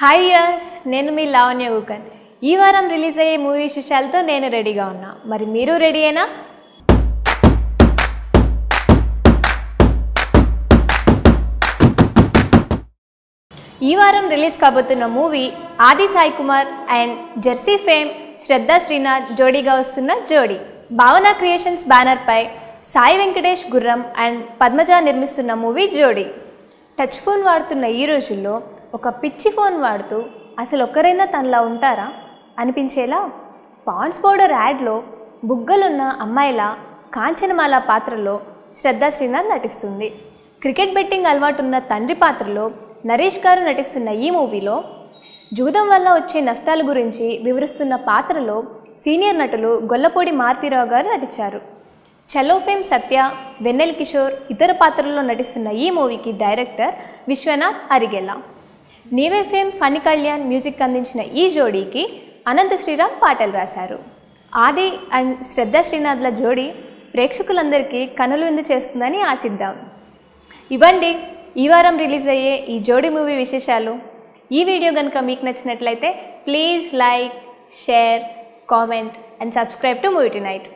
Hi yes నేను మీ లావణ్య గుకన్ ఈ వారం రిలీజ్ అయ్యే మూవీ విశేషాలతో నేను రెడీగా ఉన్నా. మరి మీరు రెడీ అయినా ఈ వారం రిలీజ్ కాబోతున్న movie Aadi Sai Kumar and Jersey fame Shraddha Srinath జోడీగా వస్తున్న జోడీ. భావన క్రియేషన్స్ బ్యానర్పై సాయి వెంకటేష్ గుర్రం అండ్ పద్మజ నిర్మిస్తున్న మూవీ జోడీ. టచ్ ఫోన్ వాడుతున్న ఈ రోజుల్లో ఒక పిచ్చి ఫోన్ వాడుతూ అసలు ఒక్కరైనా తనలా ఉంటారా? అనిపించేలా పాండ్స్ పౌడర్ యాడ్లో బుగ్గలున్న అమ్మాయిల కాంచనమాల పాత్రలో శ్రద్ధా శ్రీనాథ్ నటిస్తుంది. క్రికెట్ బెట్టింగ్ అలవాటున్న తండ్రి పాత్రలో నరేష్ గారు నటిస్తున్న ఈ మూవీలో జూదం వల్ల వచ్చే నష్టాల గురించి వివరిస్తున్న పాత్రలో సీనియర్ నటులు గొల్లపూడి మారుతీరావు గారు నటించారు. చలో ఫేమ్ సత్య వెన్నెల్ కిషోర్ ఇతర పాత్రల్లో నటిస్తున్న ఈ మూవీకి డైరెక్టర్ విశ్వనాథ్ అరిగెల్ల నీవే ఫేమ్ ఫణి కళ్యాణ్ మ్యూజిక్ అందించిన ఈ జోడీకి అనంత శ్రీరామ్ పాటలు రాశారు. ఆది అండ్ శ్రద్ధ శ్రీనాథ్ల జోడీ ప్రేక్షకులందరికీ కనులు విందు చేస్తుందని ఆశిద్దాం. ఇవ్వండి ఈ వారం రిలీజ్ అయ్యే ఈ జోడీ మూవీ విశేషాలు. ఈ వీడియో కనుక మీకు నచ్చినట్లయితే please like share comment and subscribe to movie night